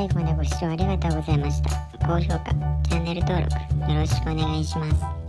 最後までご視聴ありがとうございました。高評価、チャンネル登録よろしくお願いします。